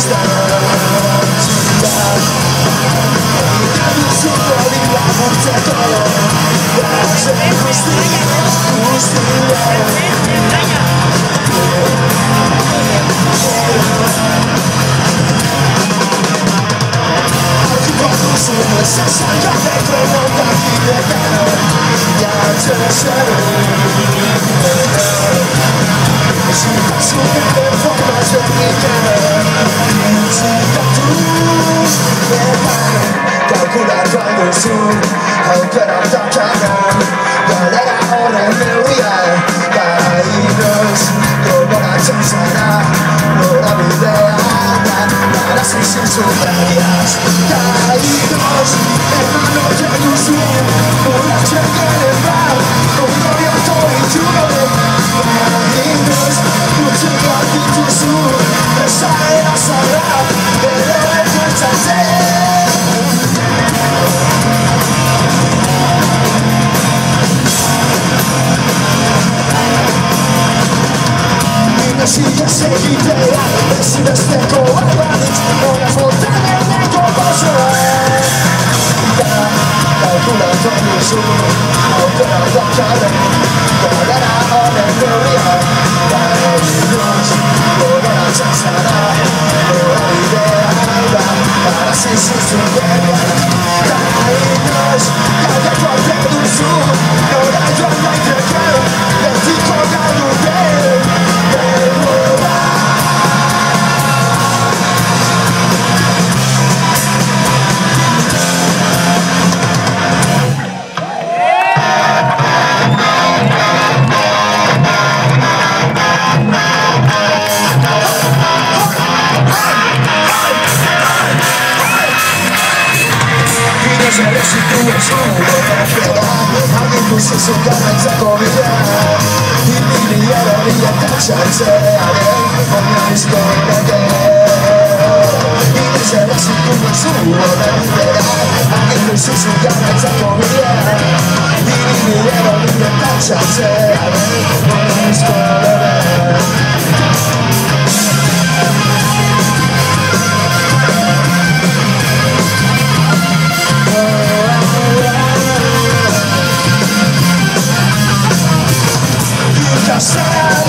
Stop. Soon, I'll get out of town Si txoko bitera, si bestekoa barne, ora motik den arte basura. Ba, fun da zoenisu, eta den arte basura. Goñadara ta den berriak, da den zorra, bada lasztagara. Da, saizsuna berriak, ora den zorra. εξαίρεση του εξού Αν ήμουν σε σου κάναξα κομιδέ Την ίδη ερωνία κάτσαξε Αν μια δυσκόλυτα και Είναι εξαίρεση του εξού Αν ήμουν σε σου κάναξα κομιδέ Την ίδη ερωνία κάτσαξε Αν μια δυσκόλυτα και shadow